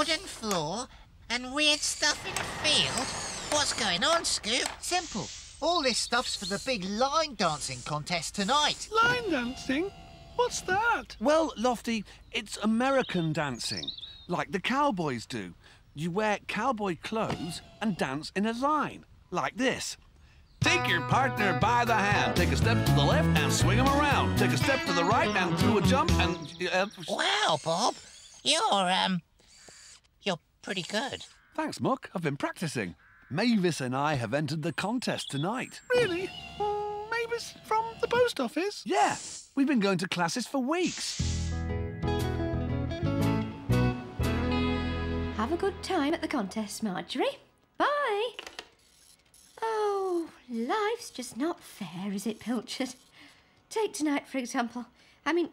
wooden floor and weird stuff in a field? What's going on, Scoop? Simple. All this stuff's for the big line dancing contest tonight. Line dancing? What's that? Well, Lofty, it's American dancing, like the cowboys do. You wear cowboy clothes and dance in a line, like this. Take your partner by the hand, take a step to the left and swing him around. Take a step to the right and do a jump and. Uh, Wow, Bob. You're, um, you're pretty good. Thanks, Muck. I've been practicing. Mavis and I have entered the contest tonight. Really? Mavis from the post office? Yeah, we've been going to classes for weeks. Have a good time at the contest, Marjorie. Bye. Oh, life's just not fair, is it, Pilchard? Take tonight, for example. I mean,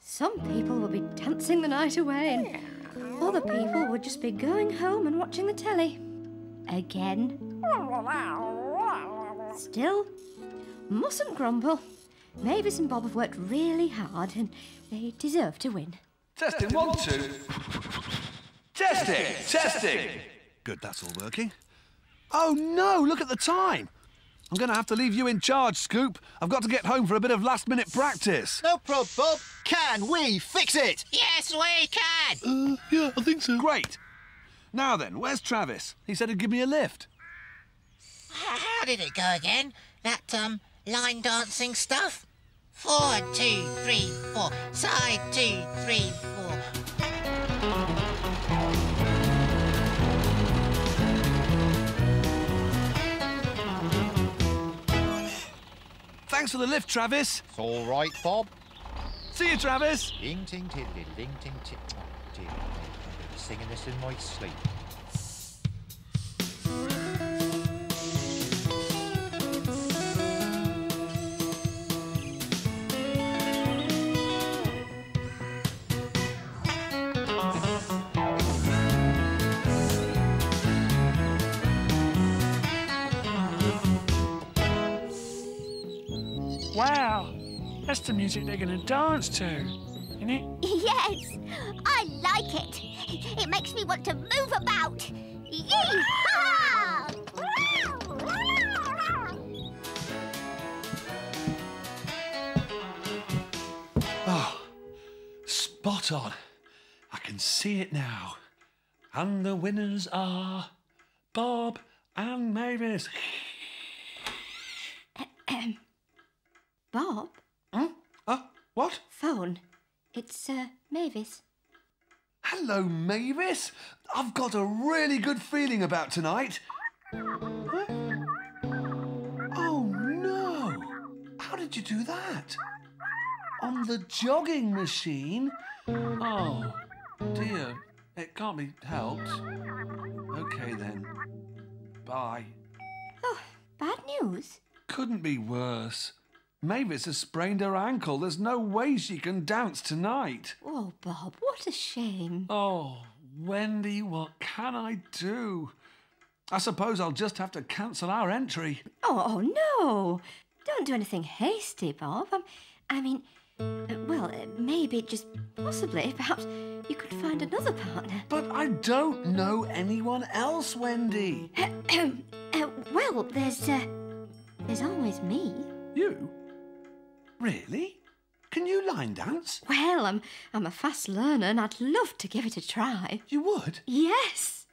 some people will be dancing the night away, and other people would just be going home and watching the telly. Again. Still, mustn't grumble. Mavis and Bob have worked really hard, and they deserve to win. Testing one, two. Testing, testing. Good, that's all working. Oh no, look at the time. I'm going to have to leave you in charge, Scoop. I've got to get home for a bit of last minute practice. No prob, Bob. Can we fix it? Yes, we can! Uh, yeah, I think so. Great. Now then, where's Travis? He said he'd give me a lift. How did it go again? That, um, line dancing stuff? Four, two, three, four. Side, two, three, Thanks for the lift, Travis. It's all right, Bob. See you, Travis. Ding, ting, tiddly, ding, ting, tit. Oh, dear. I'm singing this in my sleep. Wow, that's the music they're going to dance to, isn't it? Yes, I like it. It makes me want to move about. Yee-haw! Oh, spot on. I can see it now. And the winners are Bob and Mavis. Bob, Huh? Uh, what? phone. It's, uh, Mavis. Hello, Mavis. I've got a really good feeling about tonight. Huh? Oh, no. How did you do that? On the jogging machine? Oh, dear. It can't be helped. Okay, then. Bye. Oh, bad news. Couldn't be worse. Mavis has sprained her ankle. There's no way she can dance tonight. Oh, Bob, what a shame. Oh, Wendy, what can I do? I suppose I'll just have to cancel our entry. Oh, no. Don't do anything hasty, Bob. Um, I mean, uh, well, uh, maybe, just possibly, perhaps you could find another partner. But I don't know anyone else, Wendy. uh, well, there's, uh, there's always me. You? Really? Can you line dance? Well, I'm, I'm a fast learner and I'd love to give it a try. You would? Yes.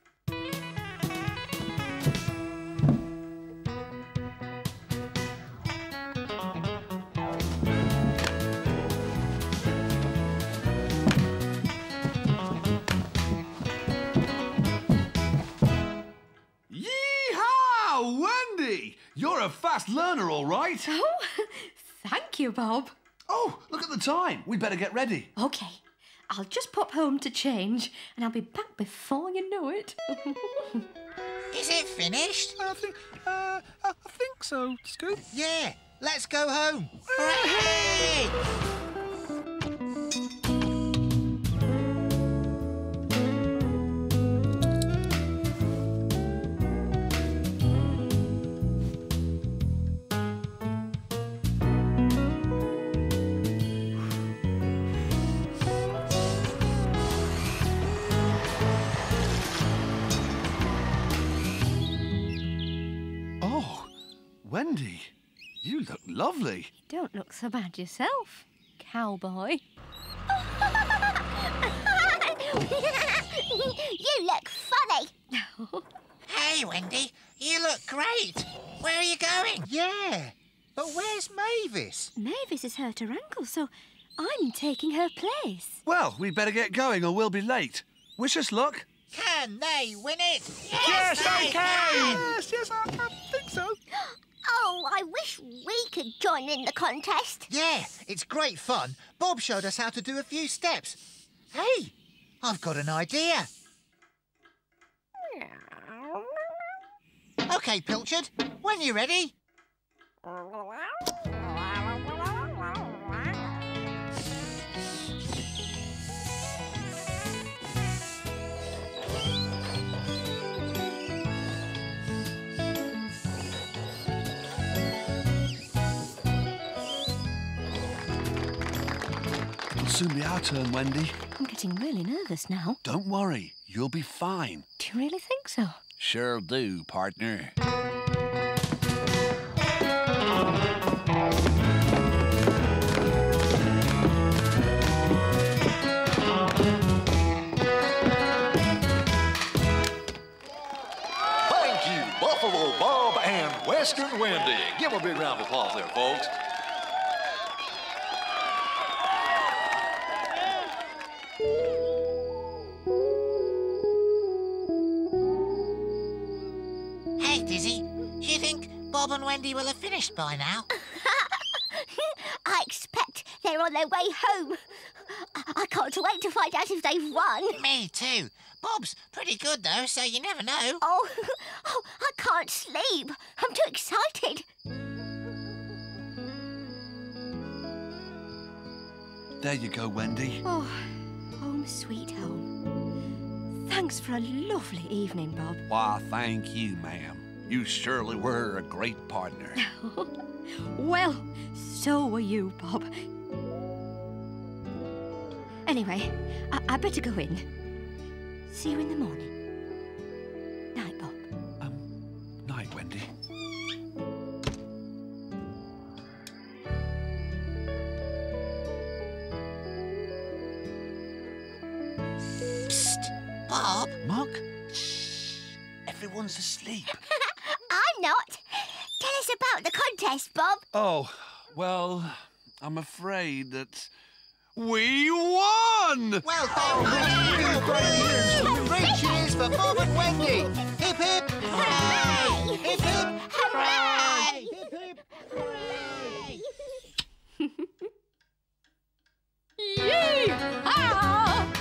Yeehaw! Wendy! You're a fast learner, all right. Oh, you, Bob. Oh, look at the time. We'd better get ready. OK, I'll just pop home to change and I'll be back before you know it. Is it finished? I think, uh, I I think so, Scoop. Yeah, let's go home. Hooray! Oh, Wendy, you look lovely. You Don't look so bad yourself, cowboy. you look funny. Hey, Wendy, you look great. Where are you going? Yeah, but where's Mavis? Mavis has hurt her ankle, so I'm taking her place. Well, we'd better get going or we'll be late. Wish us luck. Can they win it? Yes, they can! Yes, yes, I, I think so. Oh, I wish we could join in the contest. Yeah, it's great fun. Bob showed us how to do a few steps. Hey, I've got an idea. Okay, Pilchard, when you're ready. Soon be our turn, Wendy. I'm getting really nervous now. Don't worry, you'll be fine. Do you really think so? Sure do, partner. Thank you, Buffalo Bob and Western Wendy. Give them a big round of applause there, folks. Bob and Wendy will have finished by now? I expect they're on their way home. I I can't wait to find out if they've won. Me too. Bob's pretty good though, so you never know. Oh, oh, I can't sleep. I'm too excited. There you go, Wendy. Oh, oh home sweet home. Thanks for a lovely evening, Bob. Why, thank you, ma'am. You surely were a great partner. Well, so were you, Bob. Anyway, I, I better go in. See you in the morning. Night, Bob. Um, night, Wendy. Psst, Bob. Muck? Shh. Everyone's asleep. I'm not. Tell us about the contest, Bob. Oh, well, I'm afraid that we won! Well done, Wendy. Great cheers for Bob and Wendy. Hip hip. Hooray! Hip hip. Hooray! Hip hip. Hooray! Yee-haw!